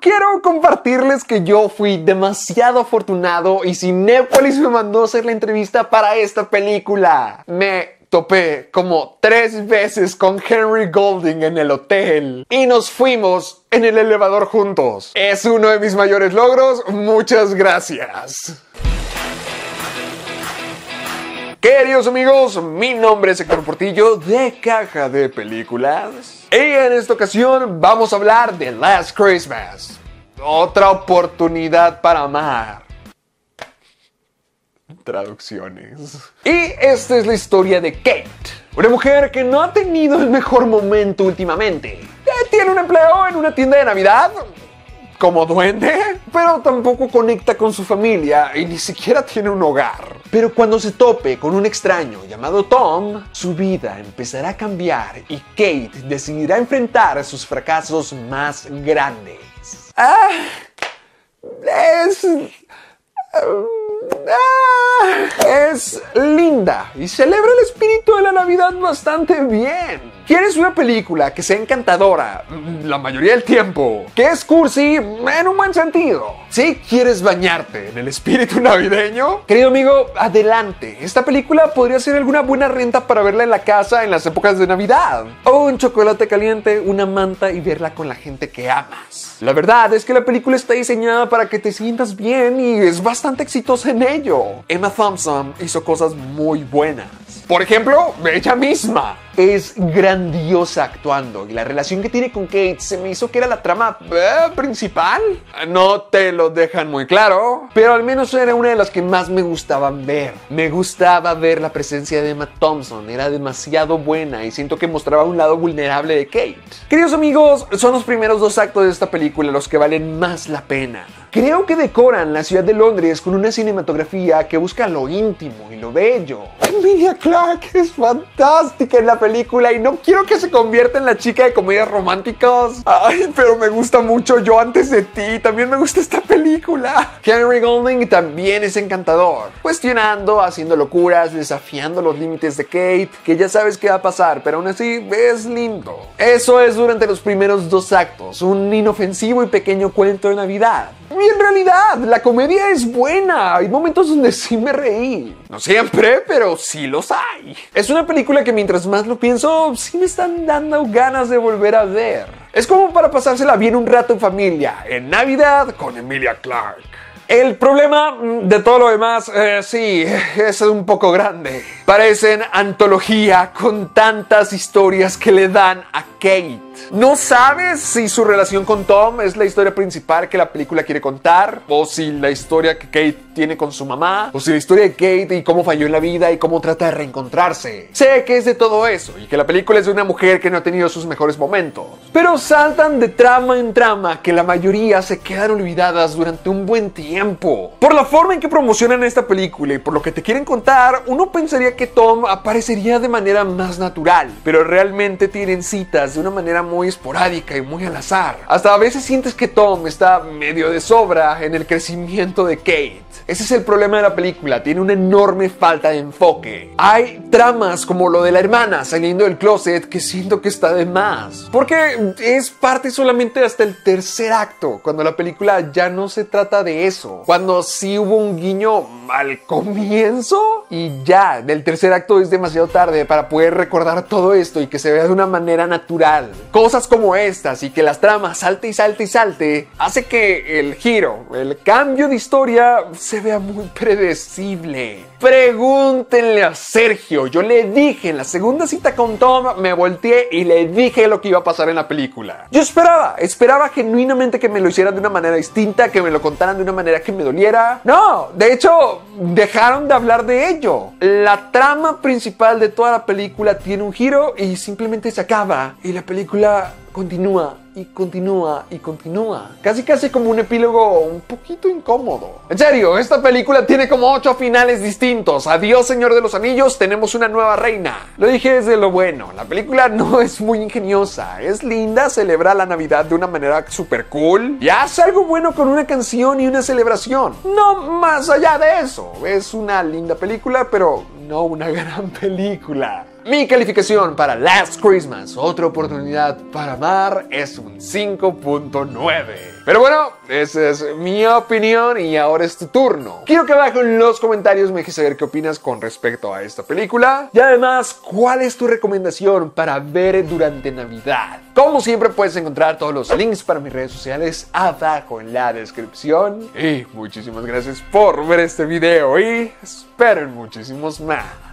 Quiero compartirles que yo fui demasiado afortunado y Cinépolis me mandó a hacer la entrevista para esta película. Me topé como tres veces con Henry Golding en el hotel y nos fuimos en el elevador juntos. Es uno de mis mayores logros. Muchas gracias. Queridos amigos, mi nombre es Héctor Portillo de Caja de Películas. Y en esta ocasión vamos a hablar de Last Christmas. Otra oportunidad para amar. Traducciones. Y esta es la historia de Kate. Una mujer que no ha tenido el mejor momento últimamente. Tiene un empleo en una tienda de Navidad, como duende, pero tampoco conecta con su familia y ni siquiera tiene un hogar. Pero cuando se tope con un extraño llamado Tom, su vida empezará a cambiar y Kate decidirá enfrentar sus fracasos más grandes. Ah, es... Ah, es linda y celebra el espíritu de la Navidad bastante bien. ¿Quieres una película que sea encantadora la mayoría del tiempo? Que es cursi en un buen sentido. Si quieres bañarte en el espíritu navideño, querido amigo, adelante. Esta película podría ser alguna buena renta para verla en la casa en las épocas de Navidad. O un chocolate caliente, una manta y verla con la gente que amas. La verdad es que la película está diseñada para que te sientas bien y es bastante exitosa en ello. Emma Thompson hizo cosas muy buenas. Por ejemplo, ella misma es grandiosa actuando y la relación que tiene con Kate se me hizo que era la trama eh, principal. No te lo dejan muy claro, pero al menos era una de las que más me gustaban ver. Me gustaba ver la presencia de Emma Thompson, era demasiado buena y siento que mostraba un lado vulnerable de Kate. Queridos amigos, son los primeros dos actos de esta película los que valen más la pena. Creo que decoran la ciudad de Londres con una cinematografía que busca lo íntimo y lo bello. Emilia Clarke es fantástica en la película y no quiero que se convierta en la chica de comedias románticas. Ay, pero me gusta mucho Yo antes de ti. También me gusta esta película. Henry Golding también es encantador. Cuestionando, haciendo locuras, desafiando los límites de Kate, que ya sabes qué va a pasar, pero aún así es lindo. Eso es durante los primeros dos actos, un inofensivo y pequeño cuento de Navidad. Y en realidad, la comedia es buena. Hay momentos donde sí me reí. No siempre, pero sí los hay. Es una película que mientras más lo pienso, sí me están dando ganas de volver a ver. Es como para pasársela bien un rato en familia, en Navidad con Emilia Clarke. El problema de todo lo demás, eh, sí, es un poco grande. Parecen antología con tantas historias que le dan a Kate. No sabes si su relación con Tom es la historia principal que la película quiere contar, o si la historia que Kate tiene con su mamá, o si la historia de Kate y cómo falló en la vida y cómo trata de reencontrarse. Sé que es de todo eso y que la película es de una mujer que no ha tenido sus mejores momentos, pero saltan de trama en trama que la mayoría se quedan olvidadas durante un buen tiempo. Por la forma en que promocionan esta película y por lo que te quieren contar, uno pensaría que Tom aparecería de manera más natural, pero realmente tienen citas de una muy esporádica y muy al azar. Hasta a veces sientes que Tom está medio de sobra en el crecimiento de Kate. Ese es el problema de la película, tiene una enorme falta de enfoque. Hay tramas como lo de la hermana saliendo del closet que siento que está de más. Porque es parte solamente hasta el tercer acto, cuando la película ya no se trata de eso. Cuando sí hubo un guiño al comienzo y ya, del tercer acto es demasiado tarde para poder recordar todo esto y que se vea de una manera natural. Cosas como estas y que las tramas salte y salte y salte hace que el giro, el cambio de historia se vea muy predecible. Pregúntenle a Sergio. Yo le dije en la segunda cita con Tom, me volteé y le dije lo que iba a pasar en la película. Yo esperaba, esperaba genuinamente que me lo hicieran de una manera distinta, que me lo contaran de una manera que me doliera. No, de hecho, dejaron de hablar de ello. La trama principal de toda la película tiene un giro y simplemente se acaba. Y la película continúa y continúa y continúa. Casi casi como un epílogo un poquito incómodo. En serio, esta película tiene como ocho finales distintos. Adiós, Señor de los Anillos, tenemos una nueva reina. Lo dije desde lo bueno. La película no es muy ingeniosa. Es linda, celebra la Navidad de una manera super cool. Y hace algo bueno con una canción y una celebración. No más allá de eso. Es una linda película, pero no una gran película. Mi calificación para Last Christmas, otra oportunidad para amar, es un 5.9. Pero bueno, esa es mi opinión y ahora es tu turno. Quiero que abajo en los comentarios me dejes saber qué opinas con respecto a esta película. Y además, ¿cuál es tu recomendación para ver durante Navidad? Como siempre puedes encontrar todos los links para mis redes sociales abajo en la descripción. Y muchísimas gracias por ver este video y esperen muchísimos más.